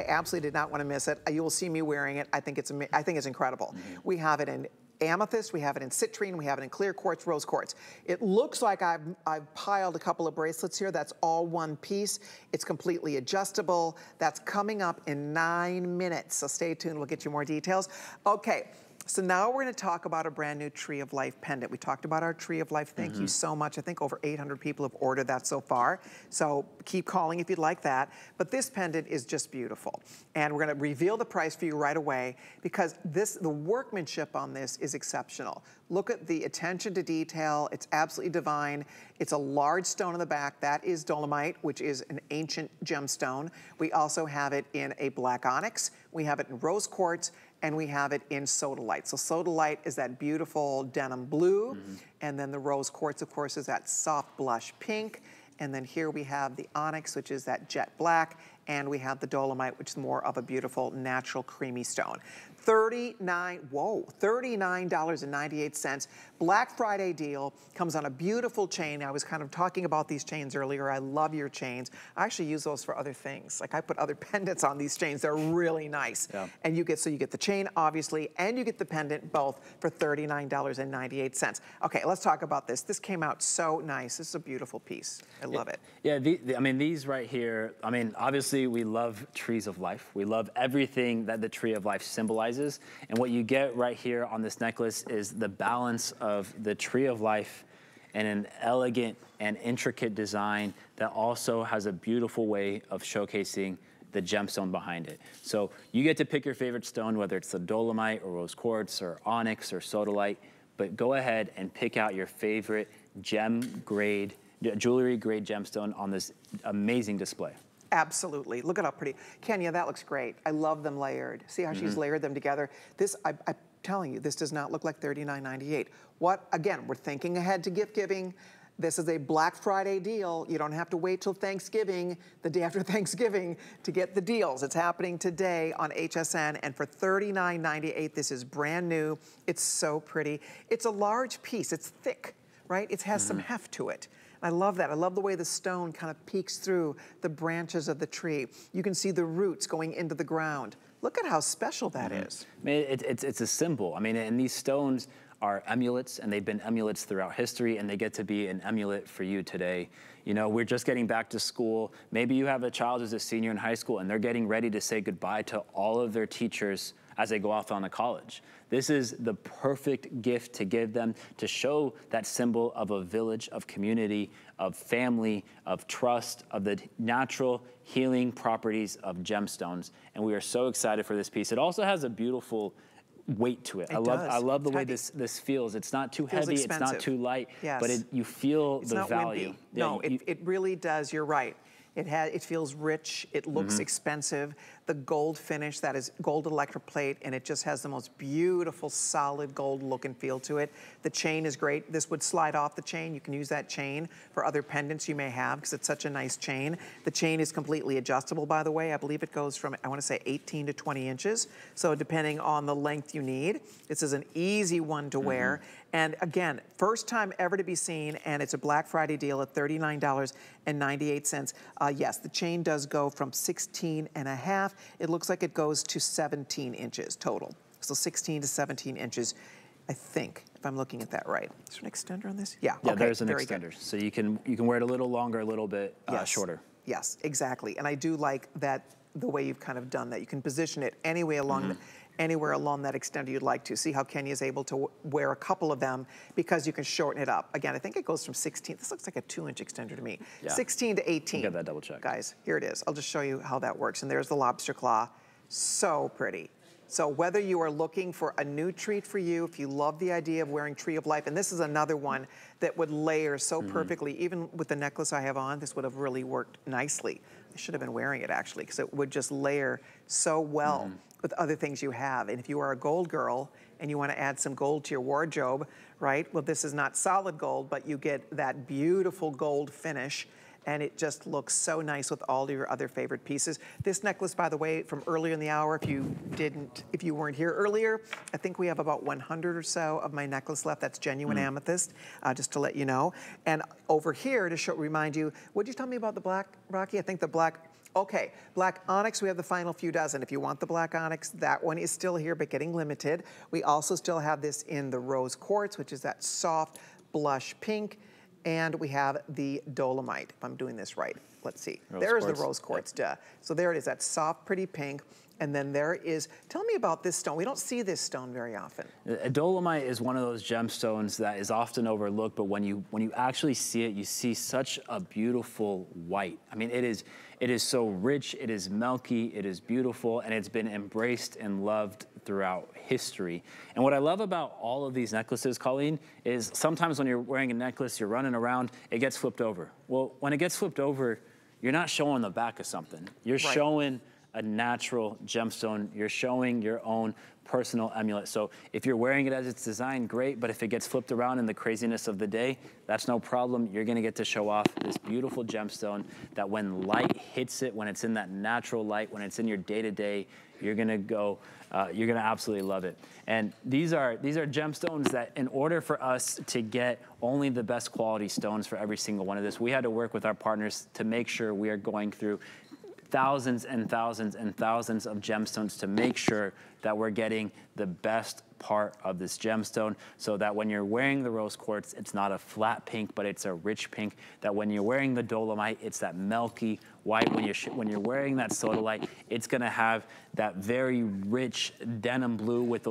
I absolutely did not want to miss it. You will see me wearing it. I think it's I think it's incredible. Mm -hmm. We have it in amethyst, we have it in citrine, we have it in clear quartz, rose quartz. It looks like I've, I've piled a couple of bracelets here. That's all one piece. It's completely adjustable. That's coming up in nine minutes. So stay tuned, we'll get you more details. Okay, so now we're gonna talk about a brand new Tree of Life pendant. We talked about our Tree of Life. Thank mm -hmm. you mm-hmm. so much. I think over 800 people have ordered that so far. So keep calling if you'd like that. But this pendant is just beautiful. And we're gonna reveal the price for you right away because this, the workmanship on this is exceptional. Look at the attention to detail. It's absolutely divine. It's a large stone in the back. That is dolomite, which is an ancient gemstone. We also have it in a black onyx. We have it in rose quartz and we have it in sodalite. So sodalite is that beautiful denim blue, mm -hmm. and then the rose quartz, of course, is that soft blush pink, and then here we have the onyx, which is that jet black, and we have the dolomite, which is more of a beautiful natural creamy stone. 39, whoa, $39.98. Black Friday deal comes on a beautiful chain. I was kind of talking about these chains earlier. I love your chains. I actually use those for other things. Like I put other pendants on these chains. They're really nice. Yeah. And you get, so you get the chain, obviously, and you get the pendant both for $39.98. Okay, let's talk about this. This came out so nice. This is a beautiful piece. I love it. it. Yeah, the, the, I mean, these right here, I mean, obviously we love trees of life. We love everything that the tree of life symbolizes. And what you get right here on this necklace is the balance of the tree of life and an elegant and intricate design that also has a beautiful way of showcasing the gemstone behind it. So you get to pick your favorite stone, whether it's the dolomite or rose quartz or onyx or sodalite, but go ahead and pick out your favorite gem grade, jewelry grade gemstone on this amazing display. Absolutely. Look at how pretty. Kenya, that looks great. I love them layered. See how mm -hmm. she's mm-hmm. layered them together? This, I, I'm telling you, this does not look like $39.98. What, again, we're thinking ahead to gift giving. This is a Black Friday deal. You don't have to wait till Thanksgiving, the day after Thanksgiving, to get the deals. It's happening today on HSN, and for $39.98, this is brand new. It's so pretty. It's a large piece. It's thick, right? It has mm -hmm. some mm-hmm. heft to it. I love that. I love the way the stone kind of peeks through the branches of the tree. You can see the roots going into the ground. Look at how special that mm -hmm. is. I mean, it, it's, it's a symbol. I mean, and these stones are amulets and they've been amulets throughout history and they get to be an amulet for you today. You know, we're just getting back to school. Maybe you have a child who's a senior in high school and they're getting ready to say goodbye to all of their teachers as they go off on to college. This is the perfect gift to give them to show that symbol of a village, of community, of family, of trust, of the natural healing properties of gemstones. And we are so excited for this piece. It also has a beautiful weight to it. it I love does. I love the it's way heavy. this this feels. It's not too feels heavy, expensive. it's not too light, yes. but it, you feel it's the value. Wimpy. Yeah, no, you, it, it really does. You're right. It has, it feels rich, it looks mm -hmm. expensive. The gold finish, that is gold electroplate, and it just has the most beautiful, solid gold look and feel to it. The chain is great. This would slide off the chain. You can use that chain for other pendants you may have because it's such a nice chain. The chain is completely adjustable, by the way. I believe it goes from, I wanna say 18 to 20 inches. So depending on the length you need, this is an easy one to mm -hmm. wear. And again, first time ever to be seen, and it's a Black Friday deal at $39.98. Uh, yes, the chain does go from 16 and a half. It looks like it goes to 17 inches total. So 16 to 17 inches. I think, if I'm looking at that right. Is there an extender on this? Yeah, yeah okay, there's an extender. Good. So you can, you can wear it a little longer, a little bit uh, yes. shorter. Yes, exactly. And I do like that, the way you've kind of done that. You can position it any way along mm -hmm. the, anywhere along that extender you'd like to. See how Kenya is able to wear a couple of them because you can shorten it up. Again, I think it goes from 16, this looks like a two inch extender to me. Yeah. 16 to 18. Get that double check. Guys, here it is. I'll just show you how that works. And there's the lobster claw. So pretty. So whether you are looking for a new treat for you, if you love the idea of wearing Tree of Life, and this is another one that would layer so mm -hmm. perfectly, even with the necklace I have on, this would have really worked nicely. I should have been wearing it actually, because it would just layer so well. Mm -hmm with other things you have. And if you are a gold girl and you want to add some gold to your wardrobe, right? Well, this is not solid gold, but you get that beautiful gold finish and it just looks so nice with all your other favorite pieces. This necklace, by the way, from earlier in the hour, if you didn't, if you weren't here earlier, I think we have about 100 or so of my necklace left. That's genuine mm. amethyst, uh, just to let you know. And over here, to show, remind you, what did you tell me about the black, Rocky? I think the black Okay, black onyx, we have the final few dozen. If you want the black onyx, that one is still here, but getting limited. We also still have this in the rose quartz, which is that soft blush pink. And we have the dolomite, if I'm doing this right. Let's see. Rose There's quartz. the rose quartz, duh. So there it is, that soft, pretty pink. And then there is, tell me about this stone. We don't see this stone very often. A dolomite is one of those gemstones that is often overlooked, but when you when you actually see it, you see such a beautiful white. I mean, it is it is so rich, it is milky, it is beautiful, and it's been embraced and loved throughout history. And what I love about all of these necklaces, Colleen, is sometimes when you're wearing a necklace, you're running around, it gets flipped over. Well, when it gets flipped over, you're not showing the back of something. You're Right. showing a natural gemstone. You're showing your own personal amulet. So if you're wearing it as it's designed, great. But if it gets flipped around in the craziness of the day, that's no problem. You're gonna get to show off this beautiful gemstone that when light hits it, when it's in that natural light, when it's in your day to day, you're gonna go, uh, you're gonna absolutely love it. And these are these are gemstones that, in order for us to get only the best quality stones for every single one of this, we had to work with our partners to make sure we are going through thousands and thousands and thousands of gemstones to make sure that we're getting the best part of this gemstone so that when you're wearing the rose quartz, it's not a flat pink, but it's a rich pink. That when you're wearing the dolomite, it's that milky white. When you're, when you're wearing that sodalite, it's gonna have that very rich denim blue with those